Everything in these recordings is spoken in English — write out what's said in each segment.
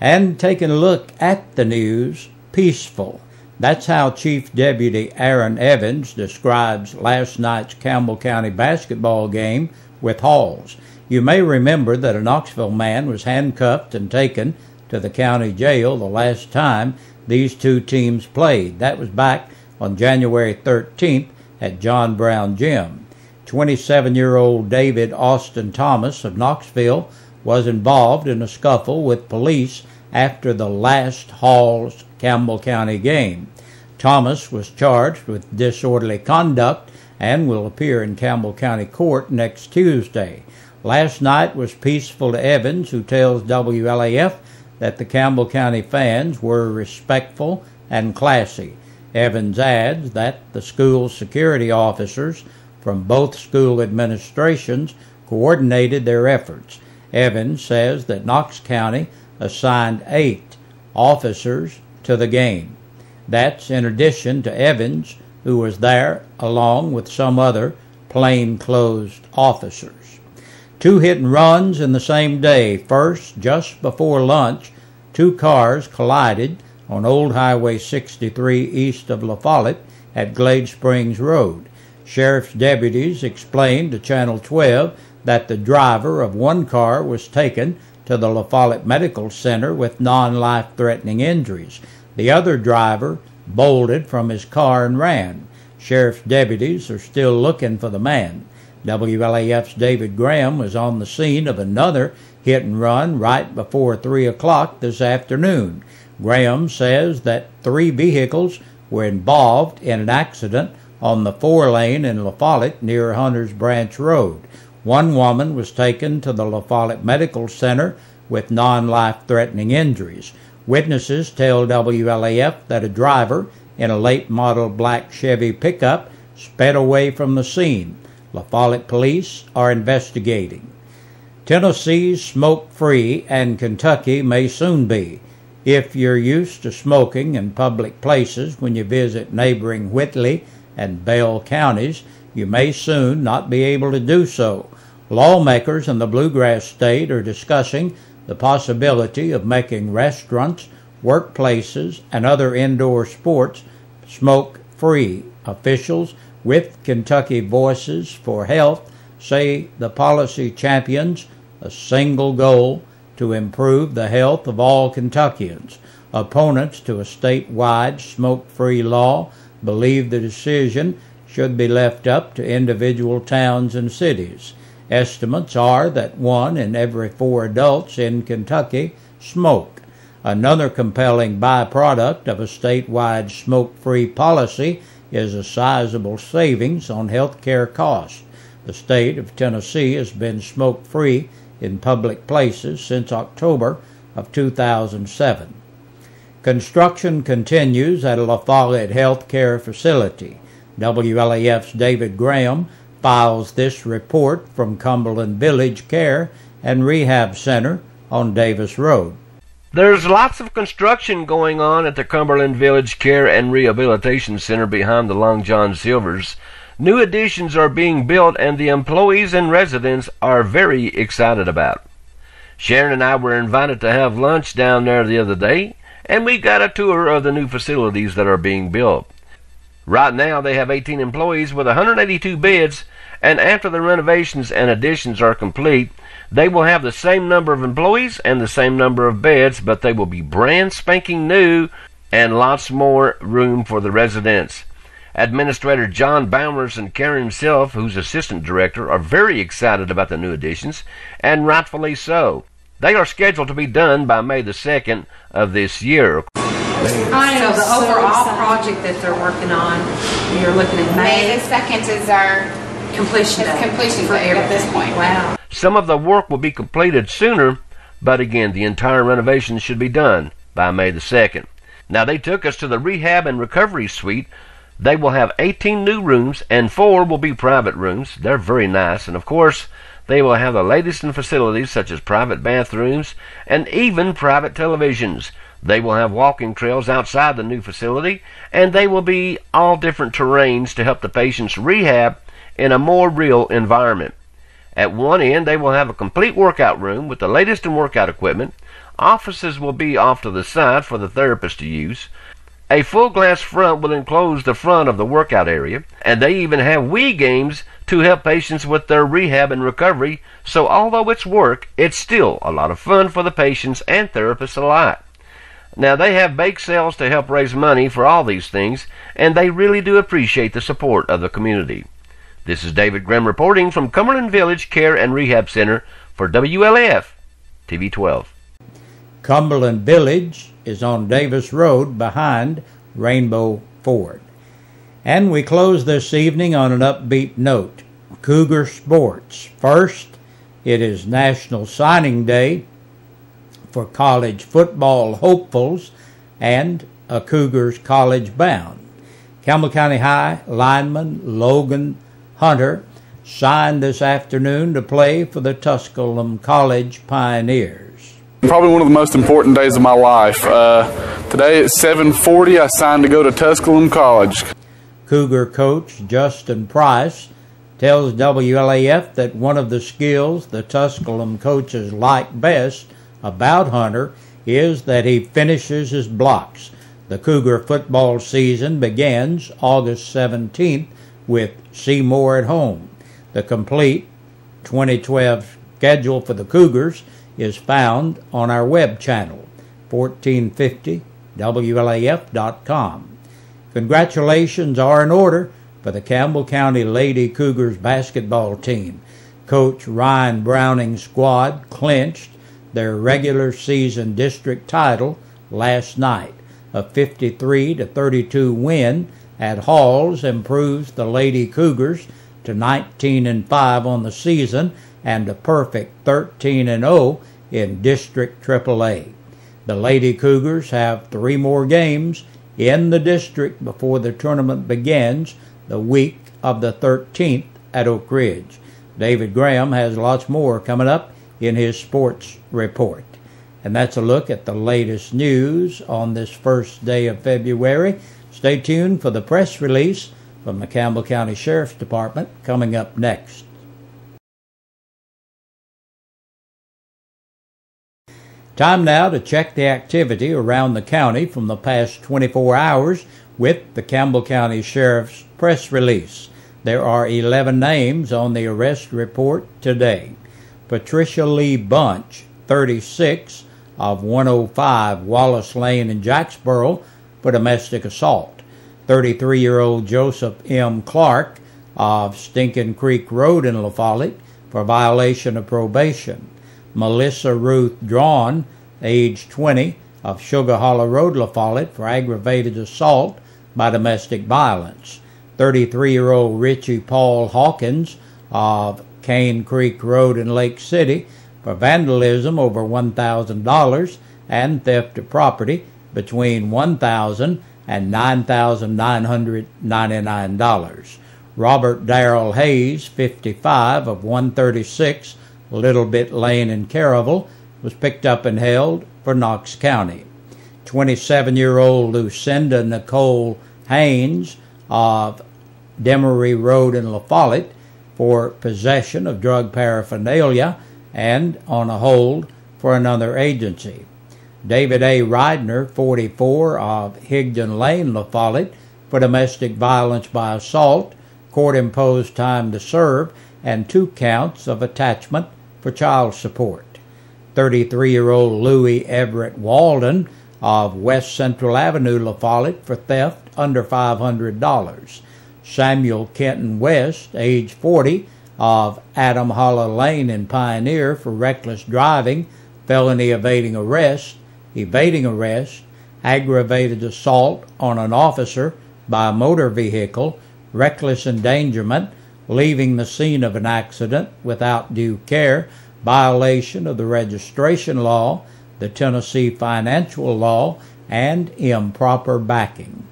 and taking a look at the news, peaceful. That's how Chief Deputy Aaron Evans describes last night's Campbell County basketball game with Halls. You may remember that a Knoxville man was handcuffed and taken to the county jail the last time these two teams played. That was back on January 13th at John Brown Gym. 27 year old David Austin Thomas of Knoxville was involved in a scuffle with police after the last Halls Campbell County game. Thomas was charged with disorderly conduct and will appear in Campbell County Court next Tuesday. Last night was peaceful to Evans, who tells WLAF that the Campbell County fans were respectful and classy. Evans adds that the school security officers from both school administrations coordinated their efforts. Evans says that Knox County assigned eight officers to the game. That's in addition to Evans, who was there along with some other plainclothes officers. Two hit and runs in the same day. First, just before lunch, two cars collided on Old Highway 63 east of La Follette at Glade Springs Road. Sheriff's deputies explained to Channel 12 that the driver of one car was taken to the La Follette Medical Center with non life threatening injuries. The other driver bolted from his car and ran. Sheriff's deputies are still looking for the man. WLAF's David Graham was on the scene of another hit and run right before 3 o'clock this afternoon. Graham says that three vehicles were involved in an accident on the four lane in La Follette near Hunters Branch Road. One woman was taken to the La Follette Medical Center with non life threatening injuries. Witnesses tell WLAF that a driver in a late model black Chevy pickup sped away from the scene. La Follette police are investigating. Tennessee's smoke free and Kentucky may soon be. If you're used to smoking in public places when you visit neighboring Whitley and Bell counties, you may soon not be able to do so. Lawmakers in the Bluegrass State are discussing the possibility of making restaurants, workplaces, and other indoor sports smoke free. Officials with Kentucky Voices for Health say the policy champions a single goal to improve the health of all Kentuckians. Opponents to a statewide smoke free law believe the decision should be left up to individual towns and cities. Estimates are that one in every four adults in Kentucky smoke. Another compelling byproduct of a statewide smoke free policy is a sizable savings on health care costs. The state of Tennessee has been smoke free in public places since October of 2007. Construction continues at a La Follette Health Care Facility. WLAF's David Graham files this report from Cumberland Village Care and Rehab Center on Davis Road. There's lots of construction going on at the Cumberland Village Care and Rehabilitation Center behind the Long John Silvers. New additions are being built and the employees and residents are very excited about. Sharon and I were invited to have lunch down there the other day and we got a tour of the new facilities that are being built. Right now they have 18 employees with 182 beds and after the renovations and additions are complete, they will have the same number of employees and the same number of beds, but they will be brand spanking new and lots more room for the residents. Administrator John Boumers and Karen himself, who's assistant director, are very excited about the new additions, and rightfully so. They are scheduled to be done by May the 2nd of this year. I know the overall project that they're working on, you're looking at May May the second is our completion date completion for date at this point. Wow. Some of the work will be completed sooner, but again, the entire renovation should be done by May the 2nd. Now, they took us to the rehab and recovery suite. They will have 18 new rooms, and four will be private rooms. They're very nice, and of course, they will have the latest in facilities such as private bathrooms and even private televisions. They will have walking trails outside the new facility, and they will be all different terrains to help the patients rehab in a more real environment. At one end, they will have a complete workout room with the latest in workout equipment. Offices will be off to the side for the therapist to use. A full glass front will enclose the front of the workout area, and they even have Wii games to help patients with their rehab and recovery. So although it's work, it's still a lot of fun for the patients and therapists alike. Now they have bake sales to help raise money for all these things, and they really do appreciate the support of the community. This is David Graham reporting from Cumberland Village Care and Rehab Center for WLAF TV 12. Cumberland Village is on Davis Road behind Rainbow Ford. And we close this evening on an upbeat note. Cougar Sports. First, it is National Signing Day for college football hopefuls and a Cougars college bound. Campbell County High lineman Logan Hunter signed this afternoon to play for the Tusculum College Pioneers. Probably one of the most important days of my life. Uh, today at 7:40, I signed to go to Tusculum College. Cougar coach Justin Price tells WLAF that one of the skills the Tusculum coaches like best about Hunter is that he finishes his blocks. The Cougar football season begins August 17th with Seymour at home. The complete 2012 schedule for the Cougars is found on our web channel, 1450WLAF.com. Congratulations are in order for the Campbell County Lady Cougars basketball team. Coach Ryan Browning's squad clinched their regular season district title last night. A 53 to 32 win at Halls improves the Lady Cougars to 19 and 5 on the season and a perfect 13 and 0 in District AAA. The Lady Cougars have three more games in the district before the tournament begins the week of the 13th at Oak Ridge. David Graham has lots more coming up in his sports report. And that's a look at the latest news on this first day of February. Stay tuned for the press release from the Campbell County Sheriff's Department coming up next. Time now to check the activity around the county from the past 24 hours with the Campbell County Sheriff's press release. There are 11 names on the arrest report today. Patricia Lee Bunch, 36, of 105 Wallace Lane in Jacksboro for domestic assault. 33 year old Joseph M. Clark of Stinking Creek Road in La Follette for violation of probation. Melissa Ruth Drawn, age 20, of Sugar Hollow Road, La Follette, for aggravated assault by domestic violence. 33 year old Richie Paul Hawkins of Cane Creek Road in Lake City for vandalism over $1,000 and theft of property between $1,000 and $9,999. Robert Darrell Hayes, 55, of 136 Little Bit Lane in Caryville, was picked up and held for Knox County. 27 year old Lucinda Nicole Haynes of Demery Road in La Follette for possession of drug paraphernalia and on a hold for another agency. David A. Ridner, 44, of Higdon Lane, La Follette, for domestic violence by assault, court imposed time to serve, and two counts of attachment for child support. 33 year old Louis Everett Walden of West Central Avenue, La Follette, for theft under $500. Samuel Kenton West, age 40, of Adam Hollow Lane in Pioneer for reckless driving, felony evading arrest, evading arrest, aggravated assault on an officer by a motor vehicle, reckless endangerment, leaving the scene of an accident without due care, violation of the registration law, the Tennessee financial law, and improper backing.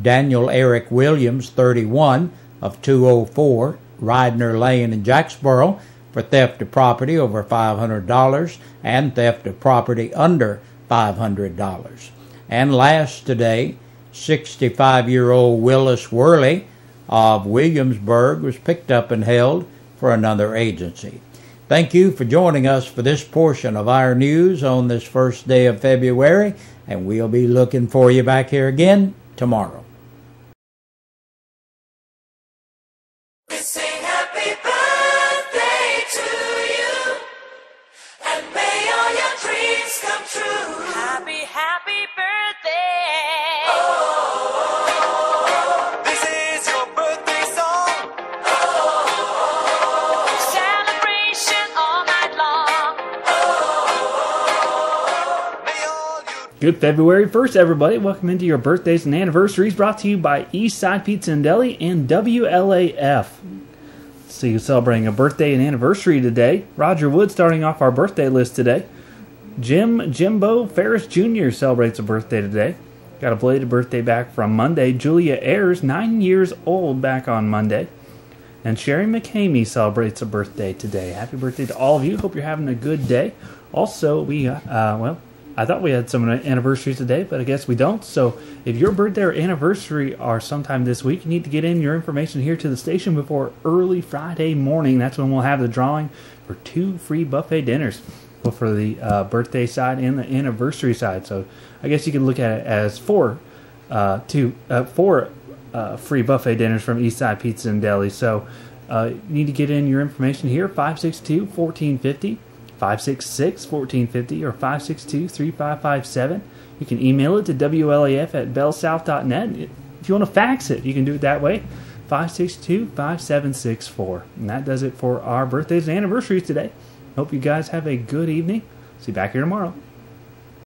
Daniel Eric Williams, 31, of 204 Ridner Lane in Jacksboro, for theft of property over $500 and theft of property under $500. And last today, 65 year old Willis Worley of Williamsburg was picked up and held for another agency. Thank you for joining us for this portion of our news on this first day of February, and we'll be looking for you back here again tomorrow. Good February 1st, everybody. Welcome into your birthdays and anniversaries brought to you by Eastside Pizza and Deli and WLAF. So you're celebrating a birthday and anniversary today. Roger Wood starting off our birthday list today. Jim Jimbo Ferris Jr. celebrates a birthday today. Got a belated birthday back from Monday. Julia Ayers, nine years old, back on Monday. And Sherry McCamey celebrates a birthday today. Happy birthday to all of you. Hope you're having a good day. Also, we, uh, well, I thought we had some anniversaries today, but I guess we don't. So if your birthday or anniversary are sometime this week, you need to get in your information here to the station before early Friday morning. That's when we'll have the drawing for two free buffet dinners, both for the uh, birthday side and the anniversary side. So I guess you can look at it as four, uh, two, uh, four uh, free buffet dinners from Eastside Pizza and Deli. So uh, you need to get in your information here, 562 1450. 566 1450 or 562 3557. You can email it to WLAF at bellsouth.net. If you want to fax it, you can do it that way. 562 5764. And that does it for our birthdays and anniversaries today. Hope you guys have a good evening. See you back here tomorrow.